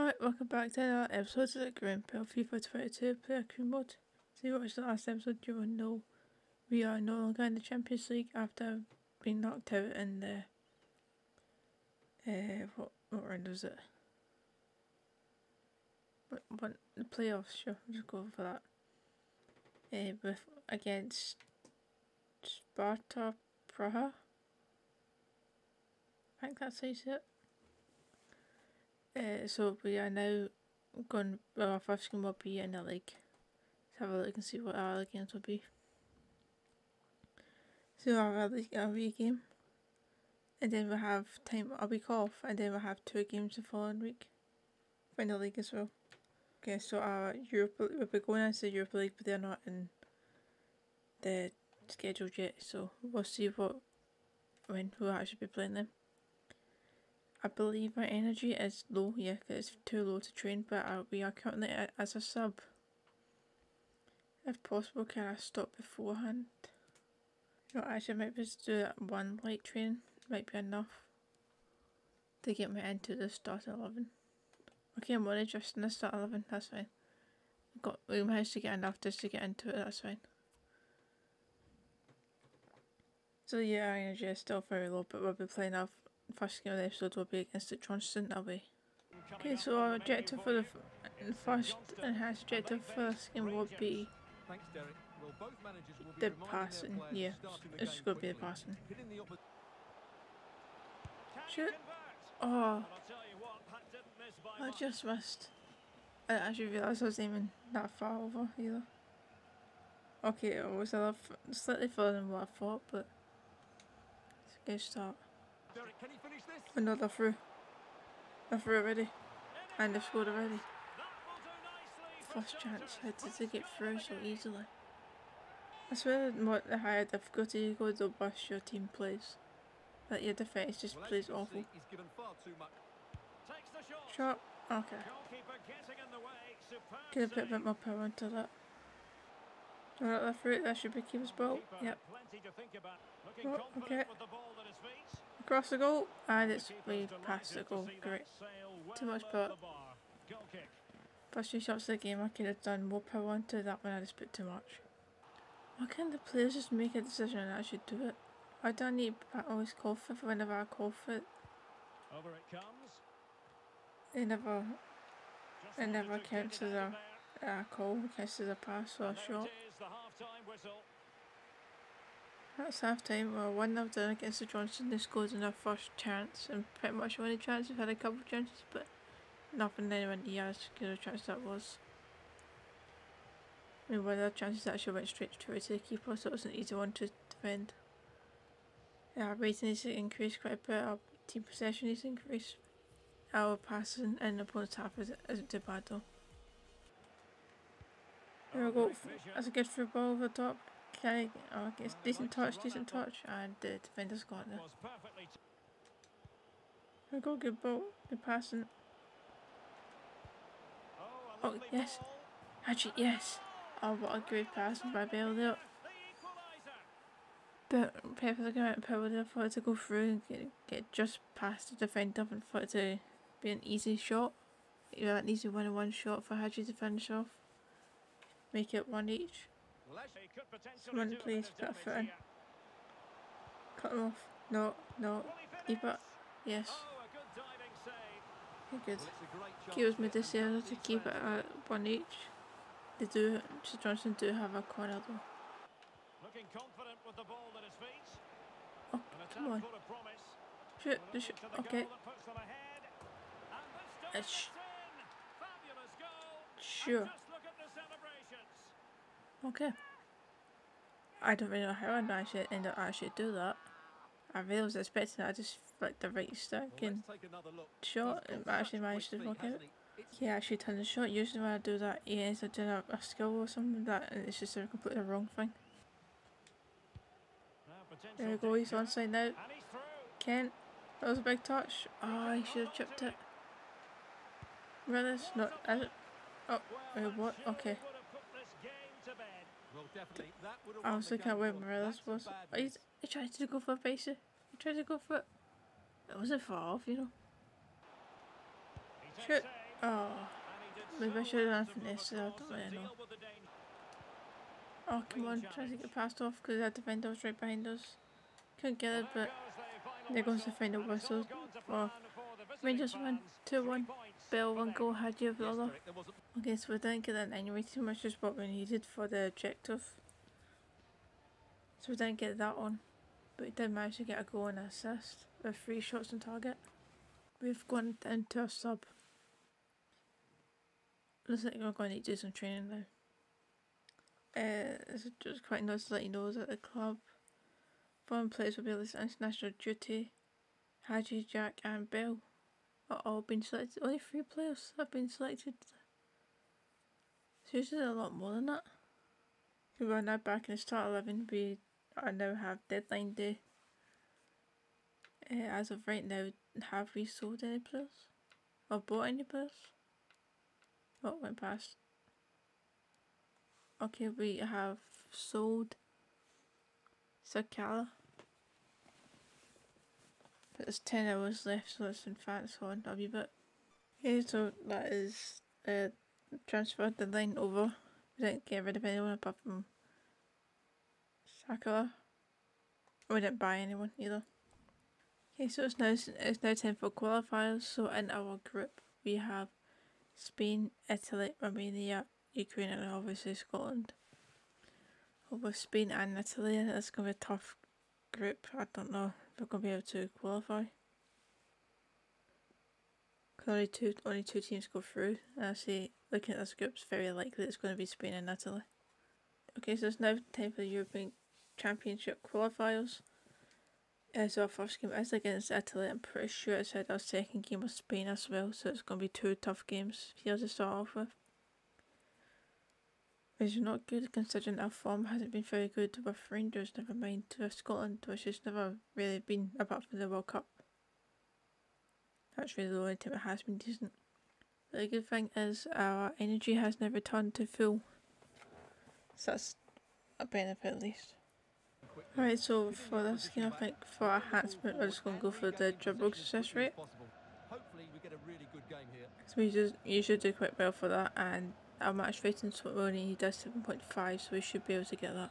Alright, welcome back to another episode of the Grandpa FIFA 22 player crew mode. So you watched the last episode, you will know we are no longer in the Champions League after being knocked out in the uh, what, what round was it? What the playoffs, sure, we'll just go for that. Uh, with against Sparta Praha. I think that's how you say it. Uh, so we are now going, well, our first game will be in the league. Let's have a look and see what our other games will be. So our league, our league game, and then we'll have time a week off, and then we'll have two games the following week the league as well. Okay, so our Europa, we'll be going into the Europa League, but they're not in the schedule yet, so we'll see what when we'll actually be playing them. I believe my energy is low, yeah, it's too low to train, but I, we are currently as a sub. If possible, can I stop beforehand? No, actually, I might just do that one light train, might be enough to get me into the start 11. Okay, I'm only just in the start 11, that's fine. Got, we managed to get enough just to get into it, that's fine. So yeah, our energy is still very low, but we'll be playing off first game of the episode will be against the Johnstone away. Okay, so our objective for the, first enhanced objective for this game will be the passing. Yeah, it's going to be the passing. Shoot! Oh, I just missed. I actually realised I was aiming that far over either. Okay, it was a slightly further than what I thought, but it's a good start. Another through. A through already. And they've scored already. First chance. How did they get through so easily? I swear what the higher difficulty you go, the worse your team plays. That your defence just plays awful. Shot. Okay. Could have put a bit more power into that. Left route, that should be keeper's ball. Yep. Oh, okay. Across the goal, and it's way past the goal. Great. Too much power. First few shots of the game, I could have done more power into that one, I just put too much. Why can't the players just make a decision and actually do it? I don't need I always call for it whenever I call for it. Over it comes. It never, it never counts as a, a call, it counts as a pass or a shot. That's half time. Well, 1 0 down against the Johnstone. They scored in their first chance, and pretty much only chance. They've had a couple of chances, but nothing near as good a chance that was. I mean, one of the chances actually went straight to the keeper, so it was an easy one to defend. Yeah, our rating needs to increase quite a bit. Our team possession needs to increase. Our passing and the opponent's half isn't too bad though. There we go. That's a good through ball over the top. Okay, okay, decent touch, decent touch, and the defender's got there. We go, good ball, good passing. Oh, yes. Actually, yes. Oh, what a great pass by Bale there. But Pepper's looking at power there for it to go through and get, get just past the defender and for it to be an easy shot. You know, that needs to win a one shot for Hagi to finish off. Make it one each. Someone please put a foot in. Cut them off. No, no. Keep it. Yes. Okay, good. Keepers made this area to keep it at one each. They do, Johnstone do have a corner though. Looking confident with the ball at his feet. Oh, come on. Shoot, shoot. Okay. Sure. Okay. I don't really know how I'd actually end up actually do that. I really was expecting I just flicked the right stick and shot and actually managed to work out. Yeah, I actually turned the shot. Usually when I do that, it ends up doing a, a skill or something like that and it's just a completely wrong thing. There we go, he's onside now. Kent, that was a big touch. Oh, he should have chipped it. Really? Not, is it? Oh, wait, what? Okay. I was looking at where Morelos was. Oh, he tried to go for a basic. He tried to go for it. It wasn't far off, you know. Shoot. Oh, maybe I should have done finesse. I don't really know. Oh, come on, try to get passed off because that defender was right behind us. Couldn't get it, but they're there goes the final whistle. Oh, Rangers win 2 1. Bell one goal, Hagi Villa. Okay, so we didn't get that anyway, too much is what we needed for the objective. So we didn't get that on, but we did manage to get a goal and assist with three shots on target. We've gone into a sub. Looks like we're going to to do some training now. Uh, it's just quite nice to let you know that the club foreign players will be on international duty. Hagi, Jack and Bell are all been selected. Only three players have been selected. It's usually a lot more than that. We are now back in the start 11. We are now have deadline day. Uh, as of right now, have we sold any players? Or bought any players? What oh, went past? Okay, we have sold Sakala. There's 10 hours left, so let's advance on a wee bit. Okay, so that is uh, transferred the line over. We didn't get rid of anyone apart from Sakala. We didn't buy anyone either. Okay, so it's now it's now time for qualifiers. So in our group we have Spain, Italy, Romania, Ukraine, and obviously Scotland. With Spain and Italy, it's gonna be a tough group. I don't know if we're gonna be able to qualify. Only two only two teams go through, and I see looking at this group, it's very likely it's going to be Spain and Italy. Okay, so it's now time for the European Championship qualifiers. Uh, so our first game is against Italy. I'm pretty sure it said our second game was Spain as well, so it's going to be two tough games here to start off with. Which is not good considering our form hasn't been very good with Rangers, never mind with Scotland, which has never really been apart from the World Cup. That's really the only time it has been decent. The good thing is our energy has never turned to full. So that's a benefit at least. Alright, so for this game, I think for our enhancement, we're just going to go for the dribble success rate. So we just you should do quite well for that, and our match rating only he does 7.5, so we should be able to get that.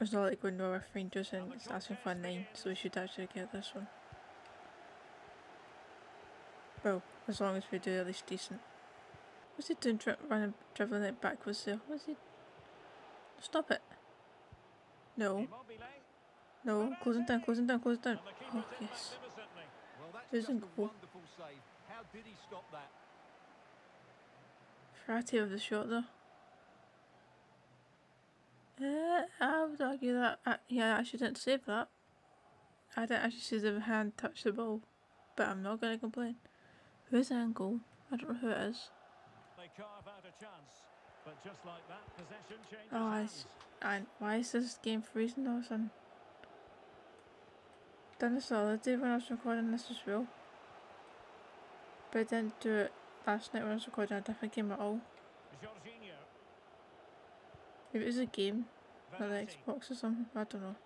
It's not like we're North Rangers and it's asking for a 9, so we should actually get this one. Well, as long as we do at least decent. What's he doing, dri running, dribbling it backwards there? What's he... Stop it. No. No, closing down, closing down, closing down. Oh, yes. Losing goal. How did he stop that? Variety of the shot though. Uh, I would argue that, uh, yeah, I shouldn't save that. I didn't actually see the hand touch the ball, but I'm not going to complain. Who's in goal? I don't know who it is. oh, I, I, why is this game freezing or something? Done this the other day when I was recording this as well. But I didn't do it last night when I was recording a different game at all. If it was a game, like the Xbox or something, I don't know.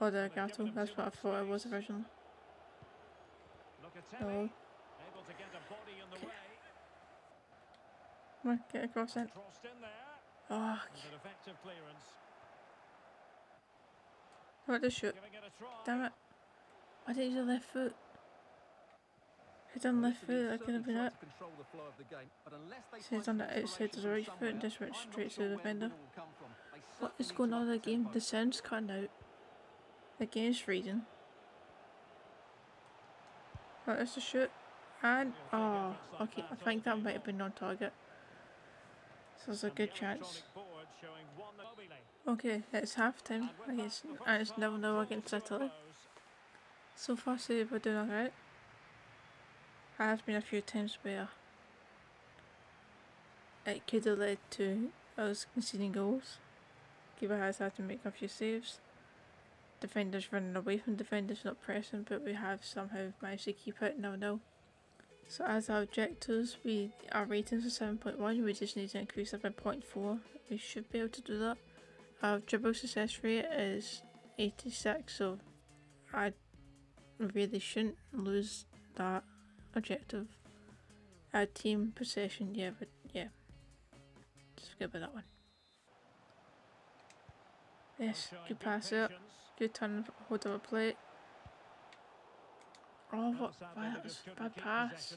Oh, or the Gato, that's what I thought it was originally. No. Okay. Oh. Come on, get across it. Oh, okay. What the shoot? Damn it. I didn't use the left foot. If I'd done left foot, that could have been it. He's done the outside to the right foot and just went straight to the defender. What is going on in the game? The sound's cutting out. The game's freezing. Oh, what is the shoot? And, oh, okay, I think that might have been on target. So there's a good chance. Okay, it's half time, I guess, and it's never know against Italy. So far, so we're doing alright. Has been a few times where it could have led to us conceding goals. Keeper has had to make a few saves. Defenders running away from defenders, not pressing, but we have somehow managed to keep it 0 0. So as our objectives, we our ratings are 7.1, we just need to increase it by 0.4. We should be able to do that. Our dribble success rate is 86, so I really shouldn't lose that objective. Our team possession, yeah, but yeah. With that one. Yes, good pass it. Good turn, hold of a plate. Oh, what? Wow, that was a bad pass.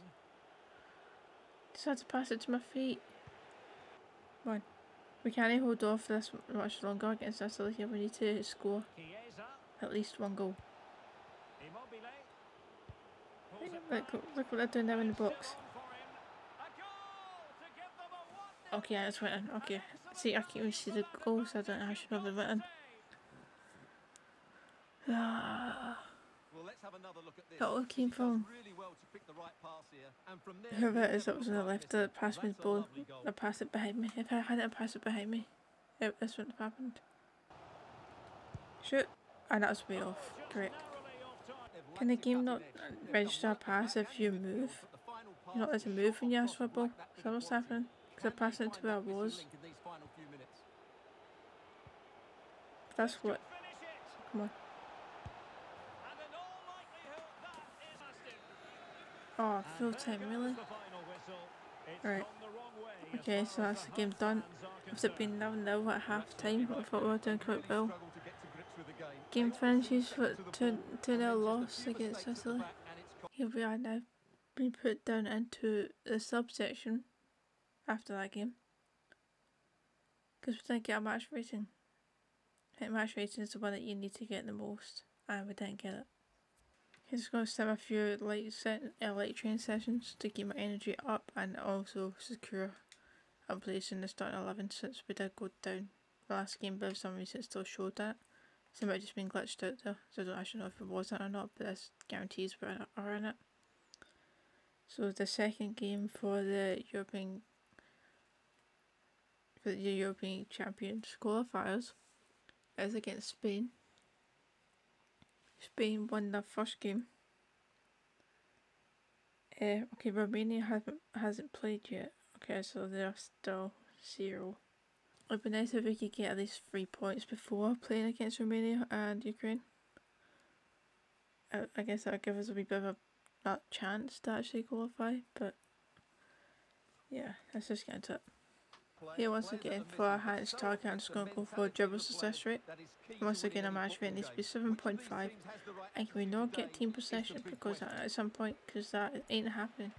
Just had to pass it to my feet. Come on. We can't hold off this much longer against Italy here. We need to score at least one goal. Look, look what they're doing there in the box. Okay, I just went in. Okay. See, I can't even see the goal, so I don't know how I should have it written. All came from whoever it is that was on the left that passed me the ball. I passed it behind me. If I hadn't passed it behind me, it, this wouldn't have happened. Shoot. And that was way off. Great. Can the game not register a pass if you move? You're not allowed to move when you ask for a ball? Is that what's happening? Because I passed it to where I was. That's what. Come on. Oh, full time, really? Right. Okay, so that's the game done. Has it been now now at half time? I thought we were doing quite well. Game finishes for 2 0 loss against Sicily. Here we are now, being put down into the subsection after that game. Because we didn't get a match rating. Match rating is the one that you need to get the most, and we didn't get it. Just going to set a few light, set, uh, light train sessions to keep my energy up and also secure a place in the starting 11 since we did go down the last game but for some reason it still showed that. So it might just been glitched out there, so I don't actually know if it was that or not, but this guarantees we are in it. So the second game for the European for the European Champions qualifiers is against Spain. Spain won their first game. Uh, okay, Romania hasn't hasn't played yet. Okay, so they're still zero. It'd be nice if we could get at least three points before playing against Romania and Ukraine. I, I guess that would give us a wee bit of a chance to actually qualify, but yeah, let's just get into it. Here once again for our highest target I'm just going to go for dribble success rate. Once again our match rate needs to be 7.5 and can we not get team possession because at some point because that ain't happening.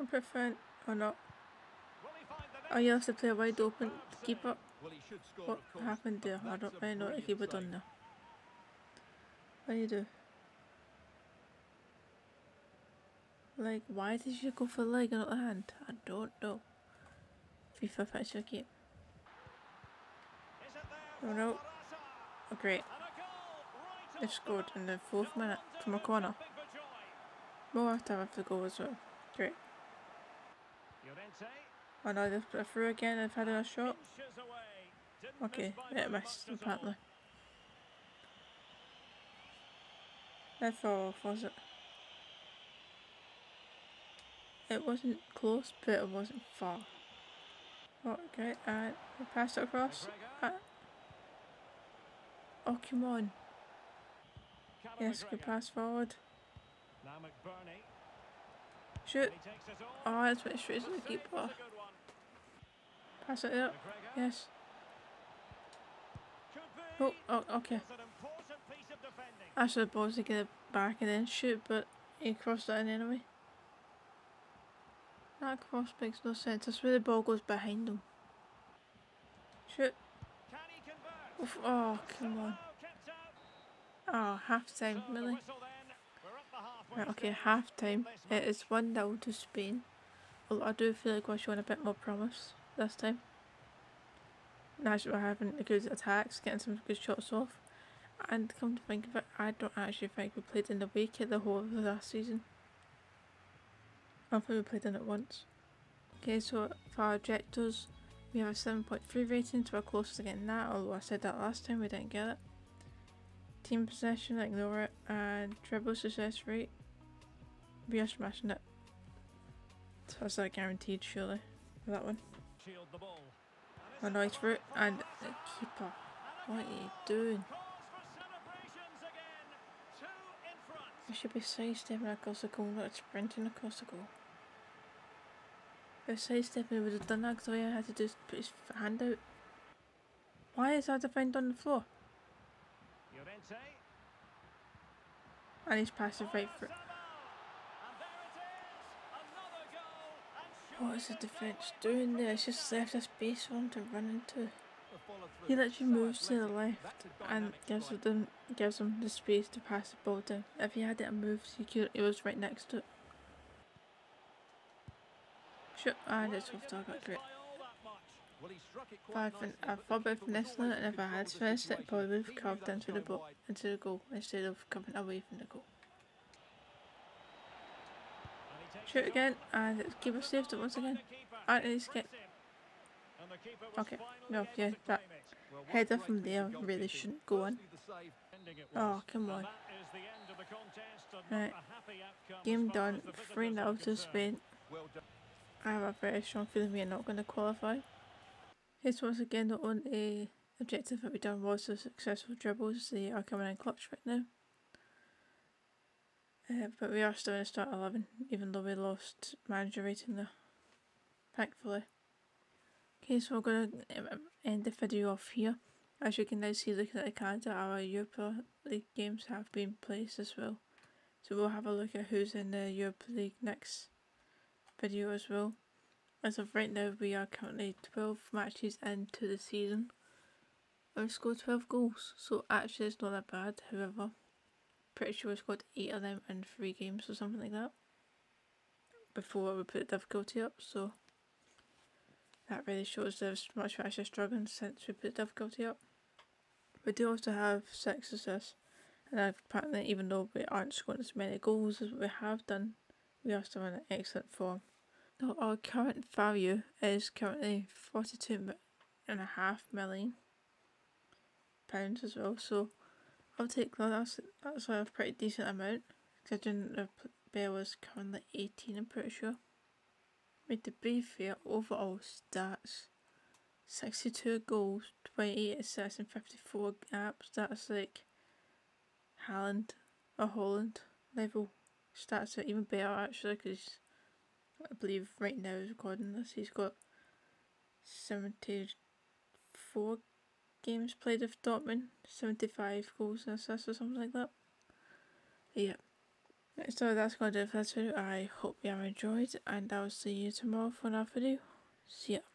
I'm preferring or not. Oh you have to play wide open to keep up. What happened there? I don't really know what the keeper done there. What do you do? Like why did you go for leg and not hand? I don't know. FIFA Fashion Kit. Oh no. Oh great. They scored in the fourth minute from a corner. More after have to go as well. Great. Oh no, they've put through again, they've had a shot. Okay, it missed apparently. That fell off, was it? It wasn't close, but it wasn't far. Okay, and uh, pass it across. Uh, oh, come on. Yes, good pass forward. Shoot. Oh, that's what straight to the keeper. Pass it out. Yes. Oh, oh, okay. I balls to get it back and then shoot, but he crossed that in anyway. That cross makes no sense. That's where the ball goes behind him. Shoot. Oof. Oh, come on. Oh, half time, really? Right, okay, half time. It is 1 0 to Spain. Although I do feel like we're showing a bit more promise this time. Naturally, we're having good attacks, getting some good shots off. And come to think of it, I don't actually think we played in the week at the whole of the last season. I think we played in it once. Okay, so for our objectives, we have a 7.3 rating, so we're close to getting that, although I said that last time we didn't get it. Team possession, ignore it, and dribble success rate, we are smashing it. So that's like guaranteed surely, for that one. A nice route, and the keeper, what are you doing? We should be sidestepping across the goal, not sprinting across the goal. If sidestepping he would have done that because all he had to do is put his hand out. Why is that defender on the floor? And he's passing right for it. What is the defence doing there? It's just left a space for him to run into. He literally moves to the left and gives them gives him the space to pass the ball down. If he had it moved, he could. It was right next to it. Shoot, ah, and it's off target. Great. If I fin I thought about finessing it, and if I had finished it, I probably would have carved into the ball, into the goal instead of coming away from the goal. Shoot again, and it's keeper saved it once again. It's get. Okay, no, yeah, that header from there really shouldn't go in. Oh, come on. Right, game done. 3 0 to Spain. I have a very strong feeling we are not going to qualify. It's once again the only objective that we done was the successful dribbles. They are coming in clutch right now. Uh, but we are still in a start 11, even though we lost manager rating there. Thankfully. Okay, so we're going to um, end the video off here. As you can now see looking at the calendar, our Europa League games have been placed as well. So we'll have a look at who's in the Europa League next video as well. As of right now, we are currently 12 matches into the season. I've scored 12 goals, so actually it's not that bad, however. Pretty sure we scored 8 of them in 3 games or something like that. Before we put the difficulty up, so that really shows there's much actually struggling since we put the difficulty up. We do also have 6 assists, and apparently even though we aren't scoring as many goals as we have done, we are still in excellent form. So our current value is currently forty-two and a half million pounds as well. So I'll take that. That's that's a pretty decent amount considering the player was currently eighteen. I'm pretty sure. With the brief here, overall stats: sixty-two goals, twenty-eight assists, and fifty-four gaps. That's like Haaland or Holland level stats. Are even better actually because I believe right now he's recording this, he's got 74 games played with Dortmund, 75 goals and assists or something like that. Yeah. So that's going to do it for this video. I hope you have enjoyed and I will see you tomorrow for another video. See ya.